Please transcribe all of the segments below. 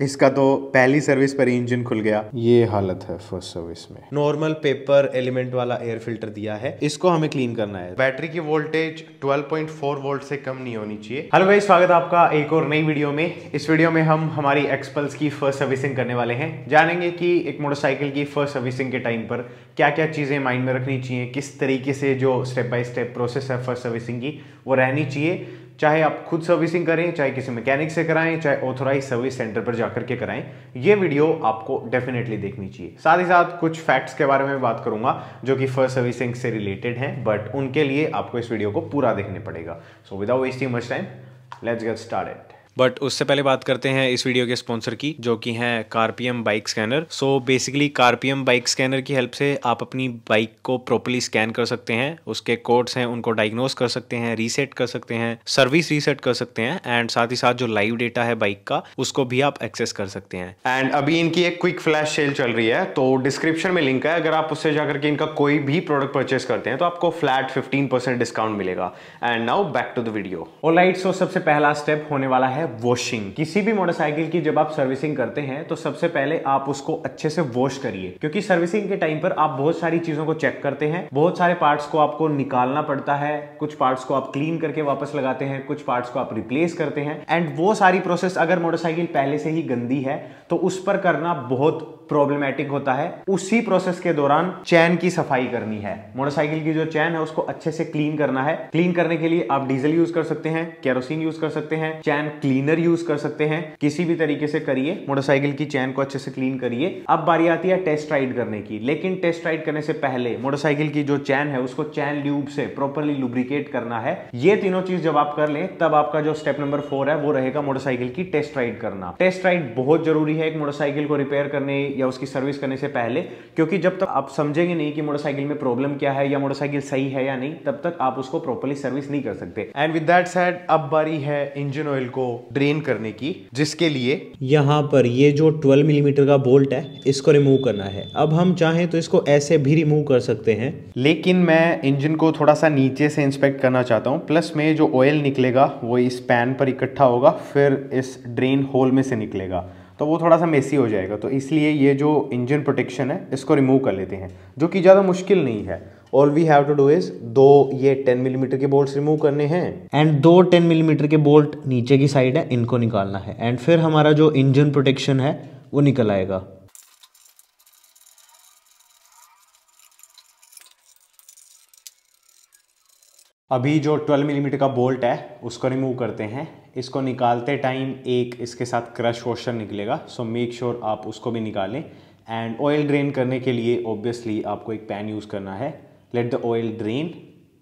इसका तो पहली सर्विस पर ही इंजन खुल गया। ये हालत है फ़र्स्ट सर्विस में। नॉर्मल पेपर एलिमेंट वाला एयर फ़िल्टर दिया है। इसको हमें क्लीन करना है। बैटरी की वोल्टेज 12.4 वोल्ट से कम नहीं होनी चाहिए। हेलो भाई स्वागत है आपका एक और नई वीडियो में। इस वीडियो में हम हमारी एक्सपल्स की फ़र्स्ट सर्विसिंग करने वाले हैं। जानेंगे कि एक मोटरसाइकिल की फ़र्स्ट सर्विसिंग के टाइम पर क्या क्या चीज़ें माइंड में रखनी चाहिए किस तरीके से जो स्टेप बाय स्टेप प्रोसेस है फ़र्स्ट सर्विसिंग की वो रहनी चाहिए। चाहे आप खुद सर्विसिंग करें, चाहे किसी मैकेनिक से कराएँ, चाहे ऑथोराइज सर्विस सेंटर पर जाकर के कराएँ, ये वीडियो आपको डेफिनेटली देखनी चाहिए। साथ ही साथ कुछ फैक्ट्स के बारे में बात करूँगा, जो कि फ़र्स्ट सर्विसिंग से रिलेटेड हैं बट उनके लिए आपको इस वीडियो को पूरा देखने पड़ेगा। So without wasting much time let's get started but उससे पहले बात करते हैं इस वीडियो के स्पॉन्सर की जो कि है CarPM bike scanner so basically CarPM bike scanner की हेल्प से आप अपनी बाइक को प्रॉपरली स्कैन कर सकते हैं। उसके कोड्स हैं उनको डायग्नोस कर सकते हैं रीसेट कर सकते हैं सर्विस रीसेट कर सकते हैं एंड साथ ही साथ जो लाइव डेटा है बाइक का उसको भी आप एक्सेस कर सकते हैं। एंड अभी इनकी एक क्विक फ्लैश सेल चल रही है तो डिस्क्रिप्शन में लिंक है। अगर आप उससे जाकर के इनका कोई भी प्रोडक्ट परचेस करते हैं तो आपको फ्लैट फिफ्टीन डिस्काउंट मिलेगा। And now back to the video so सबसे पहला स्टेप होने वाला है वॉशिंग किसी भी मोटरसाइकिल की जब आप सर्विसिंग करते हैं तो सबसे पहले आप उसको अच्छे से वॉश करिए। क्योंकि सर्विसिंग के टाइम पर आप बहुत सारी चीज़ों को चेक करते हैं। बहुत सारे पार्ट्स को आपको निकालना पड़ता है। कुछ पार्ट्स को आप क्लीन करके वापस लगाते हैं, कुछ पार्ट्स को आप रिप्लेस करते हैं। एंड वो सारी प्रोसेस अगर मोटरसाइकिल पहले से ही गंदी है तो उस पर करना बहुत प्रॉब्लमेटिक होता है। उसी प्रोसेस के दौरान चैन की सफ़ाई करनी है। मोटरसाइकिल की जो चैन है, उसको अच्छे से क्लीन करना है। क्लीन करने के लिए आप डीजल यूज़ कर सकते हैं केरोसिन यूज़ कर सकते हैं। चैन क्लीनर यूज़ कर सकते हैं। किसी भी तरीके से करिए, मोटरसाइकिल की चैन को अच्छे से क्लीन करिए। अब बारी आती है टेस्ट राइड करने की, लेकिन टेस्ट राइड करने से पहले मोटरसाइकिल की जो चैन है, उसको चैन ल्यूब से प्रॉपरली लुब्रिकेट करना है। ये तीनों चीज़ जब आप कर लें, तब आपका जो स्टेप नंबर फोर है, वो रहेगा मोटरसाइकिल की टेस्ट राइड करना। टेस्ट राइड बहुत ज़रूरी है एक मोटरसाइकिल को रिपेयर करने या उसकी सर्विस करने से पहले, क्योंकि जब तक आप समझेंगे नहीं कि मोटरसाइकिल में प्रॉब्लम क्या है या मोटरसाइकिल सही है या नहीं, तब तक आप उसको प्रॉपरली सर्विस नहीं कर सकते। एंड विद दैट सेड अब बारी है इंजन ऑयल को ड्रेन करने की जिसके लिए यहाँ पर ये जो 12 मिलीमीटर का बोल्ट है इसको रिमूव करना है। अब हम चाहें तो इसको ऐसे भी रिमूव कर सकते हैं। लेकिन मैं इंजन को थोड़ा सा नीचे से इंस्पेक्ट करना चाहता हूँ। प्लस में जो ऑयल निकलेगा वो इस पैन पर इकट्ठा होगा फिर इस ड्रेन होल में से निकलेगा। तो वो थोड़ा सा मेसी हो जाएगा। तो इसलिए ये जो इंजन प्रोटेक्शन है इसको रिमूव कर लेते हैं जो कि ज़्यादा मुश्किल नहीं है। All we have to do is दो ये 10 मिलीमीटर के बोल्ट रिमूव करने हैं। एंड दो 10 मिलीमीटर के बोल्ट नीचे की साइड है इनको निकालना है। एंड फिर हमारा जो इंजन प्रोटेक्शन है वो निकल आएगा। अभी जो 12 मिलीमीटर mm का बोल्ट है उसको रिमूव करते हैं। इसको निकालते टाइम एक इसके साथ क्रश वॉशर निकलेगा। सो मेक श्योर आप उसको भी निकालें। एंड ऑयल ड्रेन करने के लिए ऑब्वियसली आपको एक पैन यूज़ करना है। Let the oil drain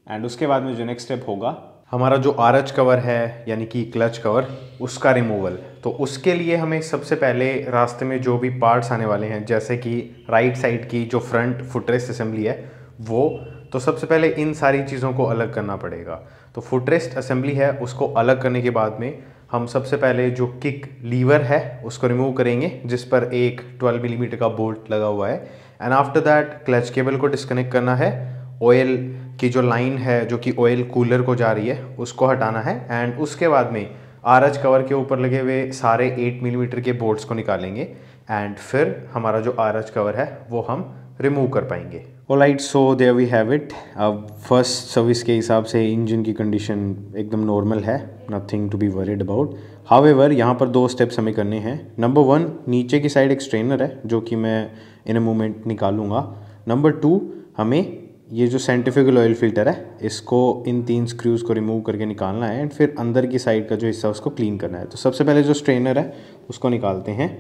and उसके बाद में जो नेक्स्ट स्टेप होगा, हमारा जो आरच कवर है, यानी कि क्लच कवर, उसका रिमूवल तो उसके लिए हमें सबसे पहले रास्ते में जो भी पार्ट्स आने वाले हैं, जैसे कि राइट साइड की जो फ्रंट फुटरेस्ट असेंबली है, वो तो सबसे पहले इन सारी चीज़ों को अलग करना पड़ेगा. तो फुटरेस्ट असेंबली है, उसको अलग करने के बाद में हम सबसे पहले जो किक लीवर है, उसको रिमूव करेंगे, जिस पर एक 12 मिलीमीटर का बोल्ट लगा हुआ है. And after that clutch cable को डिस्कनेक्ट करना है. ऑयल की जो लाइन है, जो कि ऑयल कूलर को जा रही है, उसको हटाना है एंड उसके बाद में आर एच कवर के ऊपर लगे हुए सारे 8 मिलीमीटर के बोल्ट्स को निकालेंगे एंड फिर हमारा जो आर एच कवर है, वो हम रिमूव कर पाएँगे। Alright so there we have it अब फ़र्स्ट सर्विस के हिसाब से इंजन की कंडीशन एकदम नॉर्मल है nothing to be worried about however यहाँ पर दो स्टेप्स हमें करने हैं। नंबर वन नीचे की साइड एक स्ट्रेनर है, जो कि मैं इन अ मोमेंट निकालूँगा। नंबर टू हमें ये जो सेंटिफिकल ऑयल फ़िल्टर है, इसको इन तीन स्क्रूज़ को रिमूव करके निकालना है एंड फिर अंदर की साइड का जो हिस्सा उसको क्लीन करना है। तो सबसे पहले जो स्ट्रेनर है, उसको निकालते हैं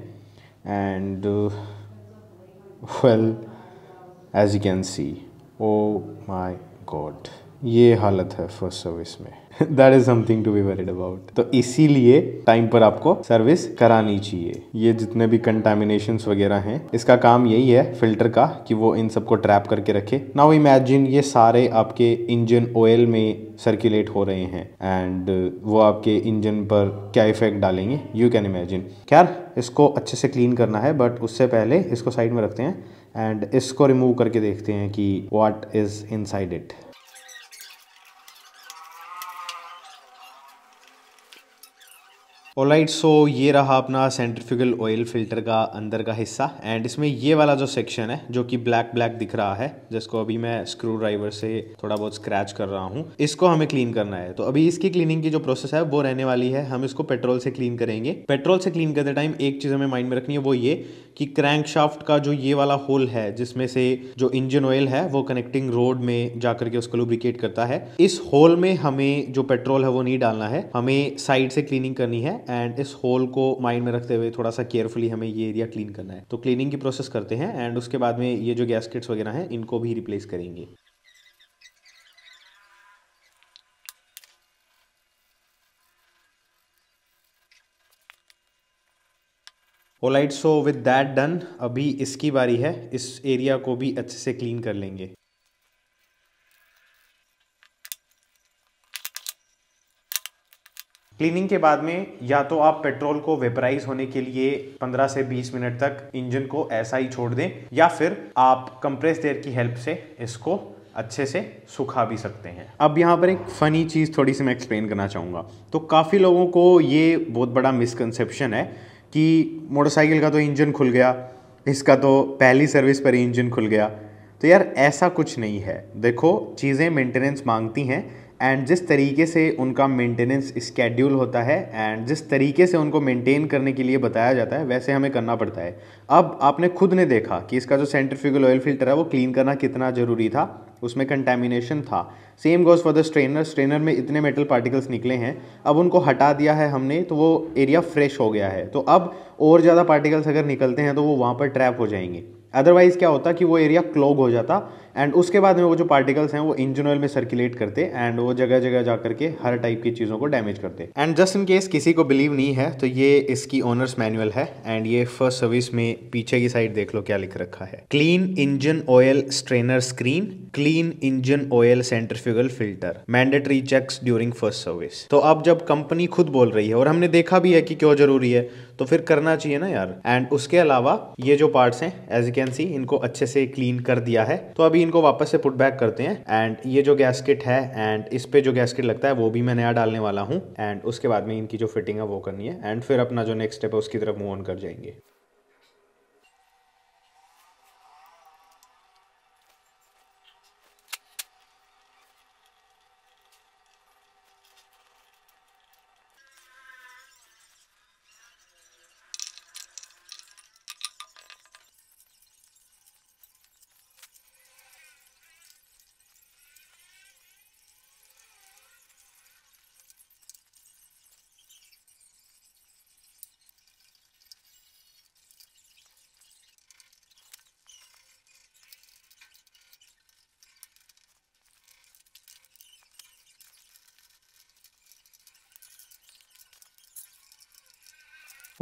and well as you can see oh my God ये हालत है फ़र्स्ट सर्विस में। That is something to be worried about तो इसीलिए टाइम पर आपको सर्विस करानी चाहिए। ये जितने भी कंटामिनेशन वगैरह हैं, इसका काम यही है फ़िल्टर का कि वो इन सबको ट्रैप करके रखे। नाउ इमेजिन ये सारे आपके इंजन ऑयल में सर्कुलेट हो रहे हैं एंड वो आपके इंजन पर क्या इफ़ेक्ट डालेंगे? यू कैन इमेजिन खैर, इसको अच्छे से क्लीन करना है बट उससे पहले इसको साइड में रखते हैं एंड इसको रिमूव करके देखते हैं कि what is inside it alright so ये रहा अपना सेंट्रीफ्यूगल ऑयल फ़िल्टर का अंदर का हिस्सा एंड इसमें ये वाला जो सेक्शन है, जो कि ब्लैक ब्लैक दिख रहा है, जिसको अभी मैं स्क्रू ड्राइवर से थोड़ा बहुत स्क्रैच कर रहा हूँ, इसको हमें क्लीन करना है। तो अभी इसकी क्लीनिंग की जो प्रोसेस है, वो रहने वाली है। हम इसको पेट्रोल से क्लीन करेंगे। पेट्रोल से क्लीन करते टाइम एक चीज़ हमें माइंड में रखनी है, वो ये कि क्रैंक शाफ्ट का जो ये वाला होल है, जिसमें से जो इंजन ऑयल है, वो कनेक्टिंग रोड में जाकर के उसको लुब्रिकेट करता है। इस होल में हमें जो पेट्रोल है, वो नहीं डालना है। हमें साइड से क्लीनिंग करनी है। एंड इस होल को माइंड में रखते हुए थोड़ा सा केयरफुली हमें ये एरिया क्लीन करना है। तो क्लीनिंग की प्रोसेस करते हैं एंड उसके बाद में ये जो गैसकेट्स वगैरह हैं, इनको भी रिप्लेस करेंगे। Alright so with that done अभी इसकी बारी है, इस एरिया को भी अच्छे से क्लीन कर लेंगे। क्लीनिंग के बाद में या तो आप पेट्रोल को वेपराइज होने के लिए 15 से 20 मिनट तक इंजन को ऐसा ही छोड़ दें, या फिर आप कंप्रेस एयर की हेल्प से इसको अच्छे से सुखा भी सकते हैं। अब यहाँ पर एक फ़नी चीज़ थोड़ी सी मैं एक्सप्लेन करना चाहूँगा। तो काफ़ी लोगों को ये बहुत बड़ा मिसकंसेप्शन है कि मोटरसाइकिल का तो इंजन खुल गया, इसका तो पहली सर्विस पर ही इंजन खुल गया। तो यार ऐसा कुछ नहीं है। देखो, चीज़ें मेंटेनेंस मांगती हैं एंड जिस तरीके से उनका मेंटेनेंस स्केड्यूल होता है एंड जिस तरीके से उनको मेंटेन करने के लिए बताया जाता है, वैसे हमें करना पड़ता है। अब आपने खुद ने देखा कि इसका जो सेंट्रीफ्यूगल ऑयल फ़िल्टर है, वो क्लीन करना कितना ज़रूरी था? उसमें कंटेमिनेशन था। Same goes for the strainer strainer में इतने मेटल पार्टिकल्स निकले हैं। अब उनको हटा दिया है हमने तो वो एरिया फ्रेश हो गया है। तो अब और ज़्यादा पार्टिकल्स अगर निकलते हैं तो वो वहाँ पर ट्रैप हो जाएँगे। अदरवाइज़ क्या होता कि वो एरिया क्लोग हो जाता। एंड उसके बाद में वो जो पार्टिकल्स हैं, वो इंजन ऑयल में सर्कुलेट करते एंड वो जगह जगह जा करके हर टाइप की चीज़ों को डैमेज करते। एंड जस्ट इन केस किसी को बिलीव नहीं है तो ये इसकी ओनर्स मैनुअल है एंड ये फ़र्स्ट सर्विस में पीछे की साइड देख लो क्या लिख रखा है। Clean engine oil strainer screen clean engine oil centrifugal filter mandatory checks during first service तो अब जब कंपनी खुद बोल रही है और हमने देखा भी है कि क्यों ज़रूरी है तो फिर करना चाहिए ना यार। एंड उसके अलावा ये जो पार्ट्स हैं एज यू कैन सी इनको अच्छे से क्लीन कर दिया है। तो अभी इनको वापस से पुट बैक करते हैं। एंड ये जो गैसकेट है एंड इस पे जो गैसकेट लगता है, वो भी मैं नया डालने वाला हूँ। एंड उसके बाद में इनकी जो फिटिंग है, वो करनी है। एंड फिर अपना जो नेक्स्ट स्टेप है, उसकी तरफ़ मूव ऑन कर जाएँगे।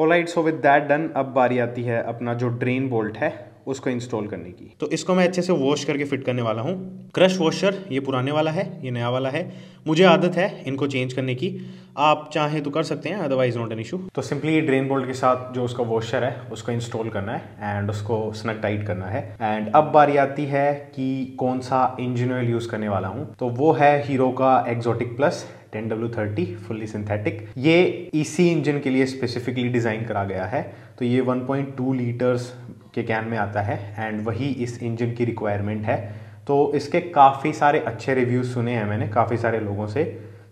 Alright so with that done अब बारी आती है अपना जो ड्रेन बोल्ट है उसको इंस्टॉल करने की। तो इसको मैं अच्छे से वॉश करके फिट करने वाला हूँ। क्रश वॉशर ये पुराने वाला है ये नया वाला है। मुझे आदत है इनको चेंज करने की। आप चाहें तो कर सकते हैं अदरवाइज़ नॉट एन इशू तो सिंपली ड्रेन बोल्ट के साथ जो उसका वॉशर है उसको इंस्टॉल करना है एंड उसको स्नक टाइट करना है। एंड अब बारी आती है कि कौन सा इंजन ऑयल यूज़ करने वाला हूँ। तो वो है हीरो का exotic plus ten W thirty fully synthetic ये इसी इंजन के लिए स्पेसिफिकली डिज़ाइन करा गया है। तो ये 1.2 लीटर्स के कैन में आता है एंड वही इस इंजन की रिक्वायरमेंट है। तो इसके काफ़ी सारे अच्छे रिव्यूज़ सुने हैं मैंने, काफ़ी सारे लोगों से।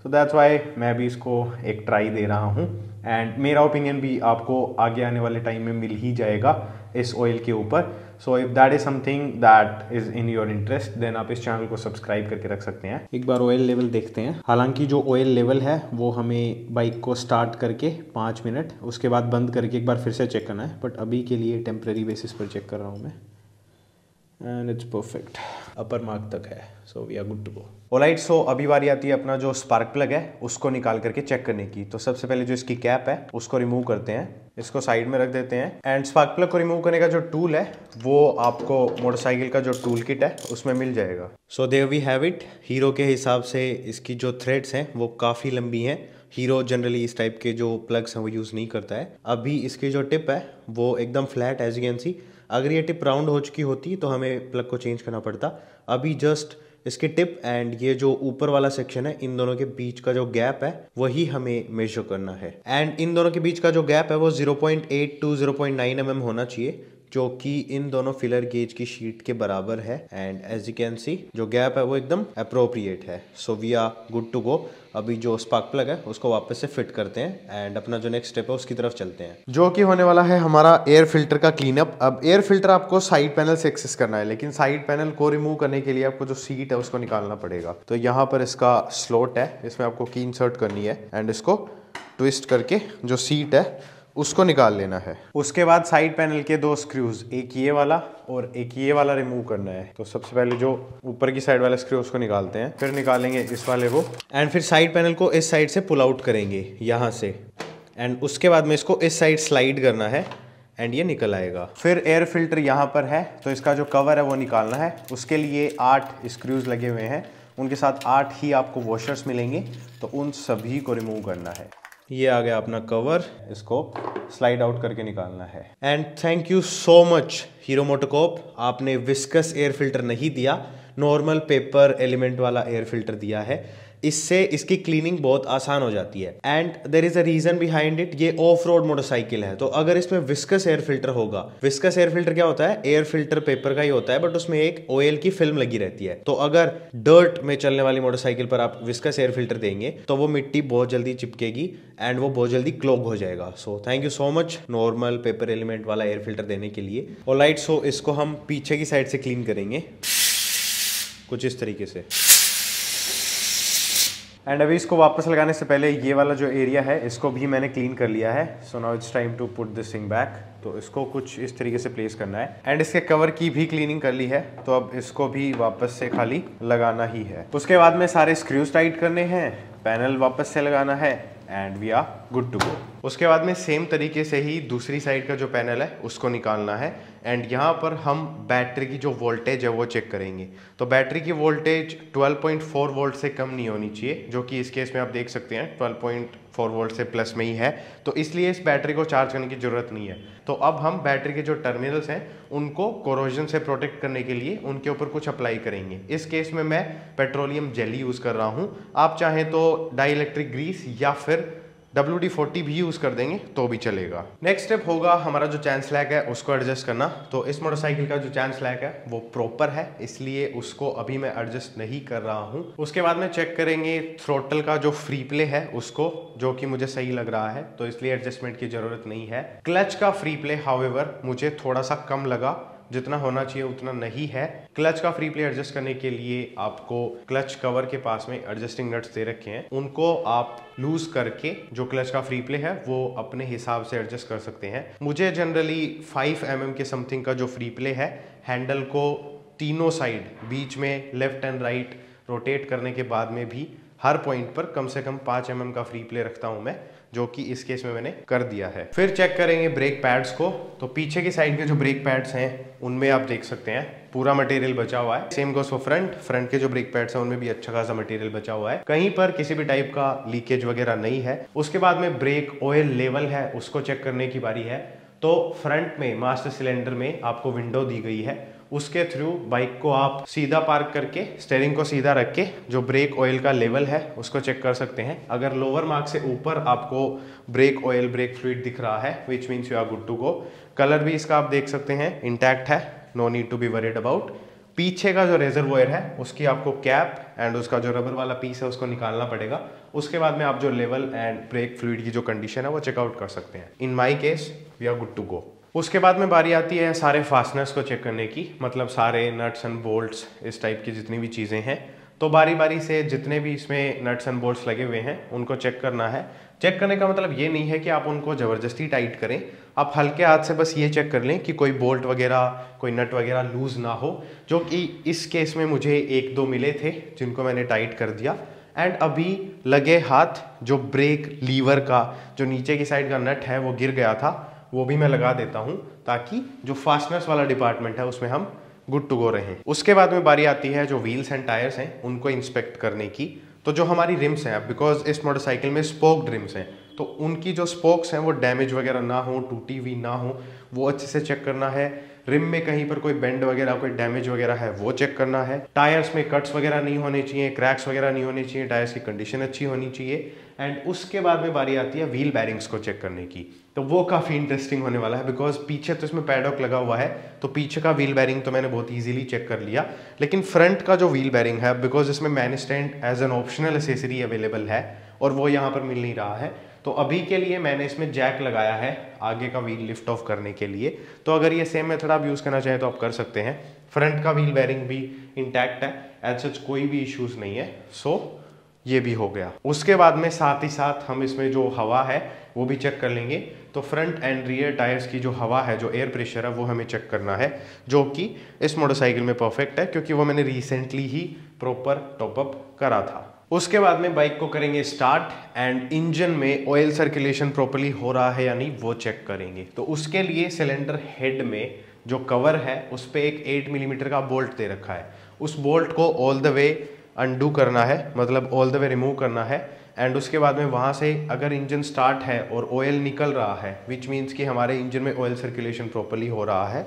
तो दैट्स वाई मैं भी इसको एक ट्राई दे रहा हूँ। एंड मेरा ओपिनियन भी आपको आगे आने वाले टाइम में मिल ही जाएगा इस ऑयल के ऊपर। So if that is something that is in your interest then आप इस चैनल को सब्सक्राइब करके रख सकते हैं। एक बार ऑयल लेवल देखते हैं। हालाँकि जो ऑयल लेवल है, वो हमें बाइक को स्टार्ट करके पाँच मिनट उसके बाद बंद करके एक बार फिर से चेक करना है। बट अभी के लिए टेम्प्रेरी बेसिस पर चेक कर रहा हूँ मैं। And it's perfect upper mark तक है. So we are good to go alright so अभी बारी आती है अपना जो स्पार्क प्लग है, उसको निकाल करके चेक करने की. तो सबसे पहले जो इसकी कैप है, उसको रिमूव करते हैं. इसको साइड में रख देते हैं. एंड स्पार्क प्लग को रिमूव करने का जो टूल है, वो आपको मोटरसाइकिल का जो टूल किट है, उसमें मिल जाएगा. So there we have it Hero के हिसाब से इसकी जो थ्रेड्स हैं, वो काफ़ी लंबी हैं. हीरो जनरली इस टाइप के जो प्लग्स हैं, वो यूज़ नहीं करता है. अभी इसकी जो टिप है, वो एकदम फ्लैट एज अगर ये टिप राउंड हो चुकी होती तो हमें प्लग को चेंज करना पड़ता। अभी जस्ट इसके टिप एंड ये जो ऊपर वाला सेक्शन है, इन दोनों के बीच का जो गैप है, वही हमें मेजर करना है। एंड इन दोनों के बीच का जो गैप है, वो 0.8 टू 0.9 mm होना चाहिए। जो कि इन दोनों फिलर गेज की शीट के बराबर है and as you can see जो गैप है वो एकदम अप्रोप्रिएट है। So we are good to go अभी जो स्पार्क प्लग है, उसको वापस से फिट करते हैं एंड अपना जो नेक्स्ट स्टेप है, उसकी तरफ़ चलते हैं। जो कि होने वाला है हमारा एयर फ़िल्टर का क्लीनअप अब एयर फ़िल्टर आपको साइड पैनल से एक्सेस करना है, लेकिन साइड पैनल को रिमूव करने के लिए आपको जो सीट है, उसको निकालना पड़ेगा। तो यहाँ पर इसका स्लोट है, इसमें आपको की इंसर्ट करनी है एंड इसको ट्विस्ट करके जो सीट है उसको निकाल लेना है। उसके बाद साइड पैनल के दो स्क्रूज एक ये वाला और एक ये वाला रिमूव करना है। तो सबसे पहले जो ऊपर की साइड वाला स्क्रू उसको निकालते हैं। फिर निकालेंगे इस वाले को। एंड फिर साइड पैनल को इस साइड से पुल आउट करेंगे, यहाँ से। एंड उसके बाद में इसको इस साइड स्लाइड करना है एंड ये निकल आएगा। फिर एयर फ़िल्टर यहाँ पर है तो इसका जो कवर है वो निकालना है। उसके लिए आठ स्क्रूज लगे हुए हैं। उनके साथ आठ ही आपको वॉशर्स मिलेंगे तो उन सभी को रिमूव करना है। ये आ गया अपना कवर इसको स्लाइड आउट करके निकालना है। And thank you so much Hero MotoCorp आपने विस्कस एयर फ़िल्टर नहीं दिया नॉर्मल पेपर एलिमेंट वाला एयर फ़िल्टर दिया है। इससे इसकी क्लीनिंग बहुत आसान हो जाती है। And there is a reason behind it ये ऑफ़ रोड मोटरसाइकिल है। तो अगर इसमें विस्कस एयर फ़िल्टर होगा विस्कस एयर फ़िल्टर क्या होता है? एयर फ़िल्टर पेपर का ही होता है बट उसमें एक ऑयल की फ़िल्म लगी रहती है। तो अगर डर्ट में चलने वाली मोटरसाइकिल पर आप विस्कस एयर फ़िल्टर देंगे तो वो मिट्टी बहुत जल्दी चिपकेगी एंड वो बहुत जल्दी क्लोग हो जाएगा। So thank you so much normal paper element वाला एयर फ़िल्टर देने के लिए। और लाइट सो इसको हम पीछे की साइड से क्लीन करेंगे। कुछ इस तरीके से। एंड अभी इसको वापस लगाने से पहले ये वाला जो एरिया है, इसको भी मैंने क्लीन कर लिया है। So now it's time to put this thing back तो इसको कुछ इस तरीके से प्लेस करना है। एंड इसके कवर की भी क्लीनिंग कर ली है। तो अब इसको भी वापस से खाली लगाना ही है। उसके बाद में सारे स्क्रूज टाइट करने हैं। पैनल वापस से लगाना है। And we are good to go उसके बाद में सेम तरीके से ही दूसरी साइड का जो पैनल है, उसको निकालना है। एंड यहाँ पर हम बैटरी की जो वोल्टेज है वो चेक करेंगे। तो बैटरी की वोल्टेज 12.4 वोल्ट से कम नहीं होनी चाहिए, जो कि इस केस में आप देख सकते हैं 12.4 वोल्ट से प्लस में ही है। तो इसलिए इस बैटरी को चार्ज करने की ज़रूरत नहीं है। तो अब हम बैटरी के जो टर्मिनल्स हैं, उनको कोरोजन से प्रोटेक्ट करने के लिए उनके ऊपर कुछ अप्लाई करेंगे। इस केस में मैं पेट्रोलियम जेली यूज़ कर रहा हूँ। आप चाहें तो डाई इलेक्ट्रिक ग्रीस या फिर डब्ल्यू डी फोर्टी भी यूज़ कर देंगे तो भी चलेगा। नेक्स्ट स्टेप होगा हमारा जो चैन स्लैक है, उसको एडजस्ट करना। तो इस मोटरसाइकिल का जो चैन स्लैक है, वो प्रॉपर है, इसलिए उसको अभी मैं एडजस्ट नहीं कर रहा हूँ। उसके बाद में चेक करेंगे थ्रोटल का जो फ्री प्ले है, उसको, जो कि मुझे सही लग रहा है तो इसलिए एडजस्टमेंट की ज़रूरत नहीं है। क्लच का फ्री प्ले हाउएवर मुझे थोड़ा सा कम लगा। जितना होना चाहिए उतना नहीं है। क्लच का फ्री प्ले एडजस्ट करने के लिए आपको क्लच कवर के पास में एडजस्टिंग नट्स दे रखे हैं। उनको आप लूज करके जो क्लच का फ्री प्ले है, वो अपने हिसाब से एडजस्ट कर सकते हैं। मुझे जनरली 5 एम mm के समथिंग का जो फ्री प्ले है हैंडल को तीनों साइड बीच में लेफ़्ट एंड राइट रोटेट करने के बाद में भी हर पॉइंट पर कम से कम पाँच एम mm का फ्री प्ले रखता हूँ मैं। जो कि इस केस में मैंने कर दिया है। फिर चेक करेंगे ब्रेक पैड्स को। तो पीछे की साइड के जो ब्रेक पैड्स हैं, उनमें आप देख सकते हैं, पूरा मटेरियल बचा हुआ है। Same goes for front front के जो ब्रेक पैड्स हैं, उनमें भी अच्छा खासा मटेरियल बचा हुआ है। कहीं पर किसी भी टाइप का लीकेज वगैरह नहीं है। उसके बाद में ब्रेक ऑयल लेवल है, उसको चेक करने की बारी है। तो फ्रंट में मास्टर सिलेंडर में आपको विंडो दी गई है। उसके थ्रू बाइक को आप सीधा पार्क करके स्टेयरिंग को सीधा रख के, जो ब्रेक ऑयल का लेवल है, उसको चेक कर सकते हैं। अगर लोअर मार्क से ऊपर आपको ब्रेक ऑयल ब्रेक फ्लूड दिख रहा है which means you are good to go colour भी इसका आप देख सकते हैं इंटैक्ट है no need to be worried about पीछे का जो रेजरवॉयर है, उसकी आपको कैप एंड उसका जो रबर वाला पीस है, उसको निकालना पड़ेगा। उसके बाद में आप जो लेवल एंड ब्रेक फ्लूड की जो कंडीशन है, वो चेकआउट कर सकते हैं। In my case we are good to go उसके बाद में बारी आती है सारे फास्टनर्स को चेक करने की मतलब सारे नट्स एंड बोल्ट्स इस टाइप की जितनी भी चीज़ें हैं। तो बारी बारी से जितने भी इसमें नट्स एंड बोल्ट्स लगे हुए हैं, उनको चेक करना है। चेक करने का मतलब ये नहीं है कि आप उनको ज़बरदस्ती टाइट करें। आप हल्के हाथ से बस ये चेक कर लें कि कोई बोल्ट वगैरह, कोई नट वगैरह लूज़ ना हो, जो कि इस केस में मुझे एक दो मिले थे, जिनको मैंने टाइट कर दिया। एंड अभी लगे हाथ, जो ब्रेक लीवर का, जो नीचे की साइड का नट है, वो गिर गया था। वो भी मैं लगा देता हूँ ताकि जो फास्टनेस वाला डिपार्टमेंट है, उसमें हम गुड टू गो रहे। उसके बाद में बारी आती है जो व्हील्स एंड टायर्स हैं, उनको इंस्पेक्ट करने की। तो जो हमारी रिम्स हैं बिकॉज़ इस मोटरसाइकिल में स्पोक्ड रिम्स हैं तो उनकी जो स्पोक्स हैं, वो डैमेज वगैरह ना हो, टूटी हुई ना हो, वो अच्छे से चेक करना है। रिम में कहीं पर कोई बेंड वगैरह, कोई डैमेज वगैरह है, वो चेक करना है। टायर्स में कट्स वगैरह नहीं होने चाहिए, क्रैक्स वगैरह नहीं होने चाहिए, टायर्स की कंडीशन अच्छी होनी चाहिए। एंड उसके बाद में बारी आती है व्हील बैरिंग्स को चेक करने की। तो वो काफ़ी इंटरेस्टिंग होने वाला है बिकॉज़ पीछे तो इसमें पैडॉक लगा हुआ है तो पीछे का व्हील बैरिंग तो मैंने बहुत ईजिली चेक कर लिया। लेकिन फ्रंट का जो व्हील बैरिंग है बिकॉज़ इसमें main stand as an optional accessory available है, और वो यहाँ पर मिल नहीं रहा है। तो अभी के लिए मैंने इसमें जैक लगाया है, आगे का व्हील लिफ्ट ऑफ़ करने के लिए। तो अगर ये सेम मेथड आप यूज़ करना चाहें तो आप कर सकते हैं। फ्रंट का व्हील बैरिंग भी इंटैक्ट है एज सच कोई भी इश्यूज़ नहीं है। सो ये भी हो गया। उसके बाद में साथ ही साथ हम इसमें जो हवा है, वो भी चेक कर लेंगे। तो फ्रंट एंड रियर टायर्स की जो हवा है, जो एयर प्रेशर है, वो हमें चेक करना है, जो कि इस मोटरसाइकिल में परफेक्ट है, क्योंकि वो मैंने रिसेंटली ही प्रॉपर टॉपअप करा था। उसके बाद में बाइक को करेंगे स्टार्ट एंड इंजन में ऑयल सर्कुलेशन प्रॉपरली हो रहा है या नहीं, वो चेक करेंगे। तो उसके लिए सिलेंडर हेड में जो कवर है, उस पर एक 8 मिलीमीटर का बोल्ट दे रखा है। उस बोल्ट को ऑल द वे अनडू करना है मतलब ऑल द वे रिमूव करना है। एंड उसके बाद में वहाँ से अगर इंजन स्टार्ट है और ऑयल निकल रहा है विच मीन्स कि हमारे इंजन में ऑयल सर्कुलेशन प्रॉपरली हो रहा है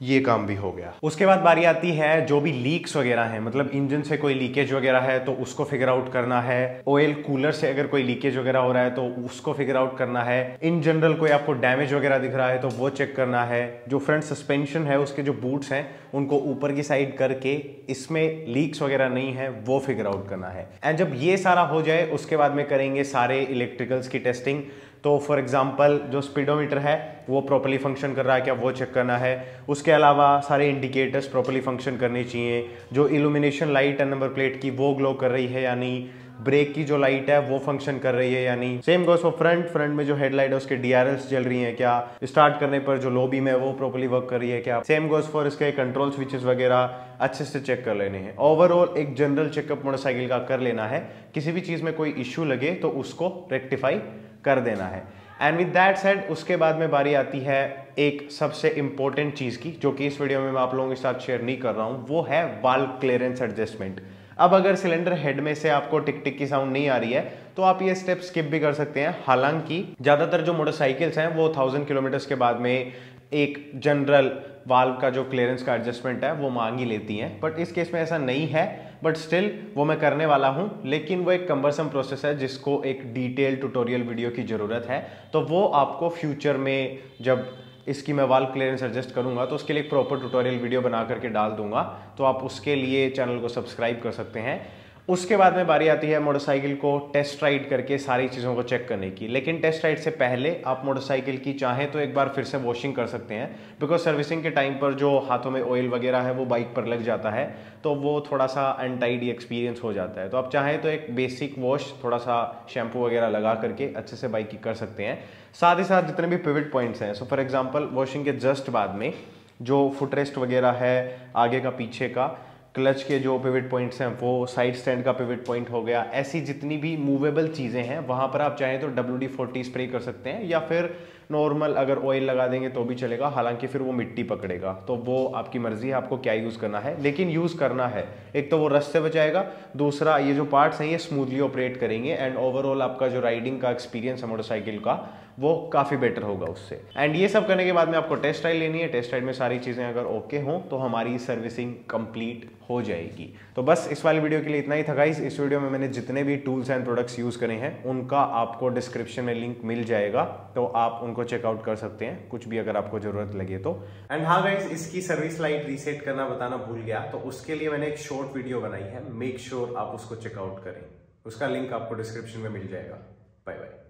ये काम भी हो गया। उसके बाद बारी आती है जो भी लीक्स वगैरह है मतलब इंजन से कोई लीकेज वगैरह है तो उसको फिगर आउट करना है। ऑयल कूलर से अगर कोई लीकेज वगैरह हो रहा है तो उसको फिगर आउट करना है। इन जनरल कोई आपको डैमेज वगैरह दिख रहा है तो वो चेक करना है। जो फ्रंट सस्पेंशन है, उसके जो बूट्स हैं, उनको ऊपर की साइड करके इसमें लीक्स वगैरह नहीं है, वो फिगर आउट करना है। एंड जब ये सारा हो जाए, उसके बाद में करेंगे सारे इलेक्ट्रिकल्स की टेस्टिंग तो फॉर एग्जांपल जो स्पीडोमीटर है, वो प्रॉपरली फ़ंक्शन कर रहा है, क्या वो चेक करना है? उसके अलावा सारे इंडिकेटर्स प्रॉपरली फ़ंक्शन करने चाहिए। जो इल्यूमिनेशन लाइट है नंबर प्लेट की, वो ग्लो कर रही है यानी ब्रेक की जो लाइट है, वो फ़ंक्शन कर रही है यानी same goes for front front में जो हेडलाइट है, उसके डीआरएल्स जल रही है, क्या? स्टार्ट करने पर जो लो में वो प्रॉपरली वर्क कर रही है, क्या? सेम गोस फॉर इसके कंट्रोल स्विचेस वगैरह, अच्छे से चेक कर लेने हैं। ओवरऑल एक जनरल चेकअप मोटरसाइकिल का कर लेना है। किसी भी चीज़ में कोई इश्यू लगे तो उसको रेक्टिफाई कर देना है। एंड विद दैट सेड उसके बाद में बारी आती है एक सबसे इंपॉर्टेंट चीज़ की, जो कि इस वीडियो में मैं आप लोगों के साथ शेयर नहीं कर रहा हूँ, वो है वाल क्लियरेंस एडजस्टमेंट अब अगर सिलेंडर हेड में से आपको टिक टिक की साउंड नहीं आ रही है तो आप ये स्टेप स्किप भी कर सकते हैं। हालाँकि ज़्यादातर जो मोटरसाइकिल्स हैं, वो थाउज़ेंड किलोमीटर्स के बाद में एक जनरल वाल्व का जो क्लियरेंस का एडजस्टमेंट है, वो मांग ही लेती हैं। बट इस केस में ऐसा नहीं है। बट स्टिल वो मैं करने वाला हूँ, लेकिन वो एक कंबरसम प्रोसेस है, जिसको एक डिटेल ट्यूटोरियल वीडियो की ज़रूरत है। तो वो आपको फ्यूचर में जब इसकी मैं वाल क्लियरेंस एडजस्ट करूँगा तो उसके लिए एक प्रॉपर ट्यूटोरियल वीडियो बना करके डाल दूँगा। तो आप उसके लिए चैनल को सब्सक्राइब कर सकते हैं। उसके बाद में बारी आती है मोटरसाइकिल को टेस्ट राइड करके सारी चीज़ों को चेक करने की। लेकिन टेस्ट राइड से पहले आप मोटरसाइकिल की चाहें तो एक बार फिर से वॉशिंग कर सकते हैं। बिकॉज़ सर्विसिंग के टाइम पर जो हाथों में ऑयल वगैरह है, वो बाइक पर लग जाता है तो वो थोड़ा सा अनटाइडी एक्सपीरियंस हो जाता है। तो आप चाहें तो एक बेसिक वॉश थोड़ा सा शैम्पू वगैरह लगा करके अच्छे से बाइक की कर सकते हैं। साथ ही साथ जितने भी पिविट पॉइंट्स हैं सो फॉर एग्ज़ाम्पल वॉशिंग के जस्ट बाद में जो फुटरेस्ट वगैरह है, आगे का पीछे का क्लच के जो पिविट पॉइंट्स हैं, वो साइड स्टैंड का पिविट पॉइंट हो गया। ऐसी जितनी भी मूवेबल चीज़ें हैं, वहाँ पर आप चाहें तो डब्ल्यू डी फोर्टी स्प्रे कर सकते हैं, या फिर नॉर्मल अगर ऑयल लगा देंगे तो भी चलेगा, हालाँकि फिर वो मिट्टी पकड़ेगा। तो वो आपकी मर्ज़ी है, आपको क्या यूज़ करना है, लेकिन यूज़ करना है। एक तो वो रस से बचाएगा, दूसरा ये जो पार्ट्स हैं, ये स्मूथली ऑपरेट करेंगे एंड ओवरऑल आपका जो राइडिंग का एक्सपीरियंस है मोटरसाइकिल का वो काफ़ी बेटर होगा उससे। एंड ये सब करने के बाद में आपको टेस्ट राइड लेनी है। टेस्ट राइड में सारी चीज़ें अगर ओके हों तो हमारी सर्विसिंग कंप्लीट हो जाएगी। तो बस इस वाली वीडियो के लिए इतना ही था गाइस इस वीडियो में मैंने जितने भी टूल्स एंड प्रोडक्ट्स यूज़ करे हैं, उनका आपको डिस्क्रिप्शन में लिंक मिल जाएगा। तो आप उनको चेकआउट कर सकते हैं। कुछ भी अगर आपको ज़रूरत लगे तो। एंड हाँ गाइस इसकी सर्विस लाइट रीसेट करना बताना भूल गया। तो उसके लिए मैंने एक शॉर्ट वीडियो बनाई है। मेक श्योर sure आप उसको चेकआउट करें। उसका लिंक आपको डिस्क्रिप्शन में मिल जाएगा। Bye bye